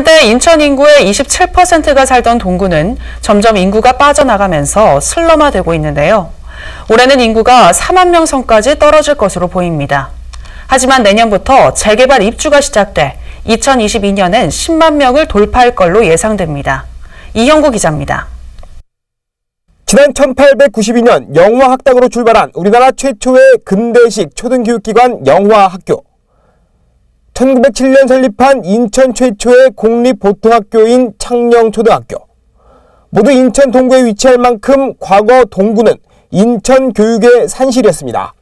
한때 인천 인구의 27%가 살던 동구는 점점 인구가 빠져나가면서 슬럼화되고 있는데요. 올해는 인구가 4만 명 선까지 떨어질 것으로 보입니다. 하지만 내년부터 재개발 입주가 시작돼 2022년엔 10만 명을 돌파할 걸로 예상됩니다. 이형구 기자입니다. 지난 1892년 영화학당으로 출발한 우리나라 최초의 근대식 초등교육기관 영화학교. 1907년 설립한 인천 최초의 공립보통학교인 창녕초등학교. 모두 인천 동구에 위치할 만큼 과거 동구는 인천 교육의 산실이었습니다.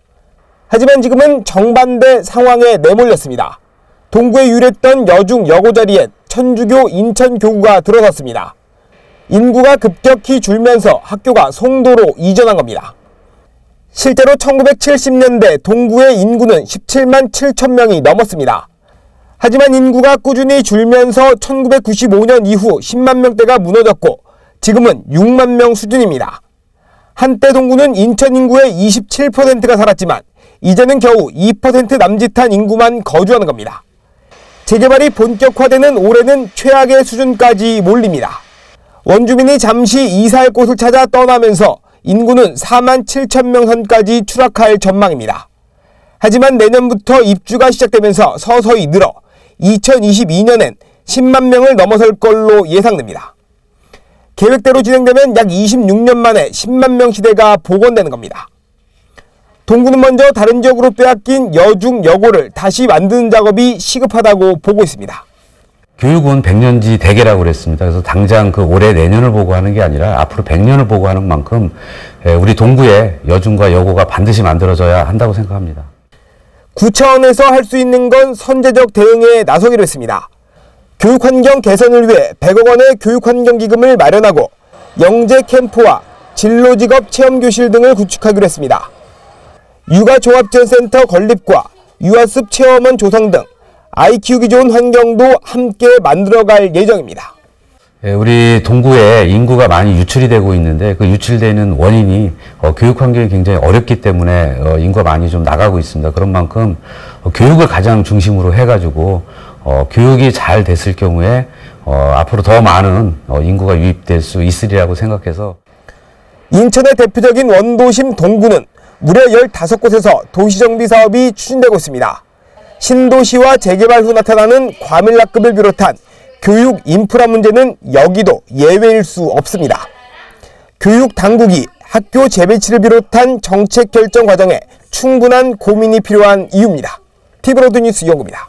하지만 지금은 정반대 상황에 내몰렸습니다. 동구에 유랬던 여중 여고 자리에 천주교 인천교구가 들어섰습니다. 인구가 급격히 줄면서 학교가 송도로 이전한 겁니다. 실제로 1970년대 동구의 인구는 17만 7천 명이 넘었습니다. 하지만 인구가 꾸준히 줄면서 1995년 이후 10만 명대가 무너졌고 지금은 6만 명 수준입니다. 한때 동구는 인천 인구의 27%가 살았지만 이제는 겨우 2% 남짓한 인구만 거주하는 겁니다. 재개발이 본격화되는 올해는 최악의 수준까지 몰립니다. 원주민이 잠시 이사할 곳을 찾아 떠나면서 인구는 4만 7천 명 선까지 추락할 전망입니다. 하지만 내년부터 입주가 시작되면서 서서히 늘어 2022년엔 10만 명을 넘어설 걸로 예상됩니다. 계획대로 진행되면 약 26년 만에 10만 명 시대가 복원되는 겁니다. 동구는 먼저 다른 지역으로 빼앗긴 여중 여고를 다시 만드는 작업이 시급하다고 보고 있습니다. 교육은 100년지 대계라고 그랬습니다. 그래서 당장 그 올해 내년을 보고 하는 게 아니라 앞으로 100년을 보고 하는 만큼 예, 우리 동구에 여중과 여고가 반드시 만들어져야 한다고 생각합니다. 구차원에서 할 수 있는 건 선제적 대응에 나서기로 했습니다. 교육 환경 개선을 위해 100억 원의 교육 환경 기금을 마련하고 영재 캠프와 진로 직업 체험 교실 등을 구축하기로 했습니다. 육아 조합전 센터 건립과 유아습 체험원 조성 등 아이 키우기 좋은 환경도 함께 만들어갈 예정입니다. 예, 우리 동구에 인구가 많이 유출이 되고 있는데 그 유출되는 원인이 어, 교육 환경이 굉장히 어렵기 때문에 어, 인구가 많이 좀 나가고 있습니다. 그런 만큼 어, 교육을 가장 중심으로 해가지고 어, 교육이 잘 됐을 경우에 어, 앞으로 더 많은 어, 인구가 유입될 수 있으리라고 생각해서 인천의 대표적인 원도심 동구는 무려 15곳에서 도시정비 사업이 추진되고 있습니다. 신도시와 재개발 후 나타나는 과밀락급을 비롯한 교육 인프라 문제는 여기도 예외일 수 없습니다. 교육 당국이 학교 재배치를 비롯한 정책 결정 과정에 충분한 고민이 필요한 이유입니다. 티브로드 뉴스 연구입니다.